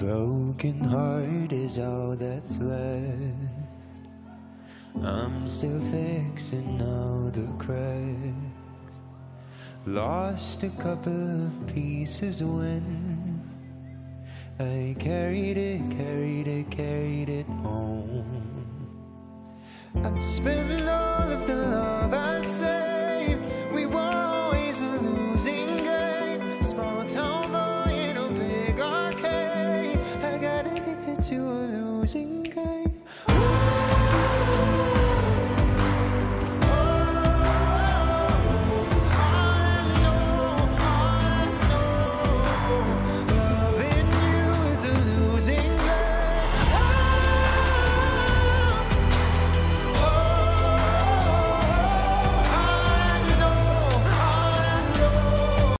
broken heart is all that's left. I'm still fixing all the cracks. Lost a couple of pieces when I carried it, carried it, carried it home. I spent all of the love I saved. We were always a losing game. Small time. to losing